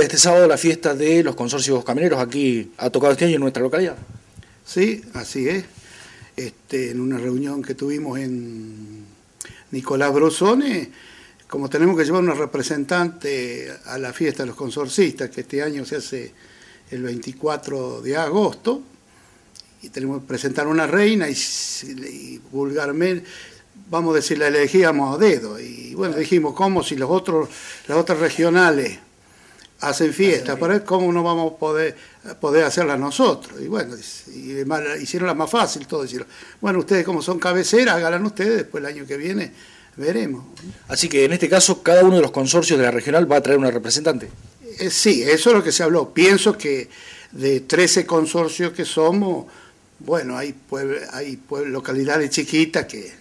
Este sábado la fiesta de los consorcios camineros aquí ha tocado este año en nuestra localidad. Sí, así es. Este, en una reunión que tuvimos en Nicolás Brosone, como tenemos que llevar una representante a la fiesta de los consorcistas, que este año se hace el 24 de agosto, y tenemos que presentar una reina y, vulgarmente, vamos a decir, la elegíamos a dedo. Y bueno, dijimos, ¿cómo si los otros, las otras regionales hacen fiesta, para ver cómo no vamos a poder, poder hacerla nosotros. Y bueno, hicieron la más fácil todo, decir, bueno, ustedes como son cabeceras, háganla ustedes, después el año que viene veremos. Así que en este caso cada uno de los consorcios de la regional va a traer una representante. Eh, sí, eso es lo que se habló. Pienso que de 13 consorcios que somos, bueno, hay, hay localidades chiquitas que,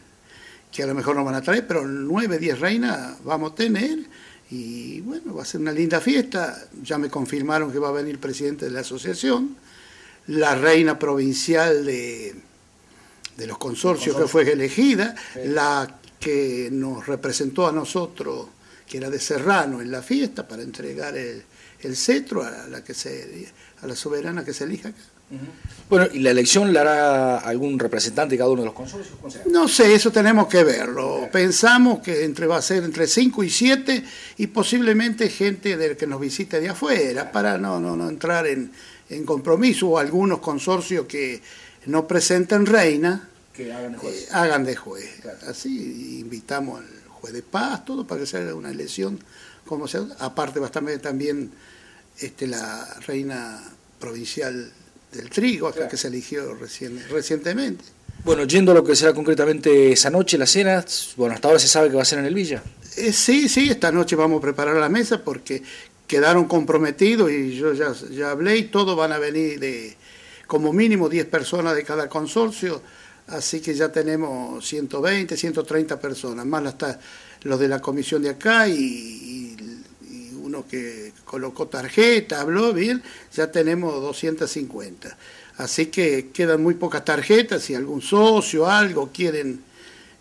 que a lo mejor no van a traer, pero 9, 10 reinas vamos a tener y bueno, va a ser una linda fiesta. Ya me confirmaron que va a venir el presidente de la asociación, la reina provincial de, de los consorcios que fue elegida, la que nos representó a nosotros, que era de Serrano en la fiesta, para entregar el, el cetro a la, que se, a la soberana que se elija acá. Bueno, ¿y la elección la hará algún representante de cada uno de los consorcios? No sé, eso tenemos que verlo. Pensamos que entre va a ser entre 5 y 7 y posiblemente gente del que nos visite de afuera, para no, no, no entrar en, en compromiso, o algunos consorcios que no presenten reina, que hagan de juez. Eh, hagan de juez. Así invitamos al juez de paz, todo para que sea una elección como sea. Aparte va a estar también este, la reina provincial del trigo, acá que se eligió recientemente. Bueno, yendo a lo que será concretamente esa noche, la cena, bueno, hasta ahora se sabe que va a ser en el Villa. Eh, sí, sí, esta noche vamos a preparar la mesa porque quedaron comprometidos y yo ya, ya hablé y todos van a venir de como mínimo 10 personas de cada consorcio, así que ya tenemos 120, 130 personas, más hasta los de la comisión de acá y uno que colocó tarjeta, habló bien, ya tenemos 250. Así que quedan muy pocas tarjetas, si algún socio, algo quieren,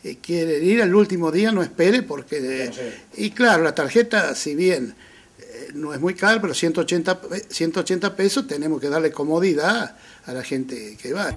eh, quieren ir al último día, no espere porque... y claro, la tarjeta, si bien eh, no es muy cara, pero 180, 180 pesos tenemos que darle comodidad a la gente que va.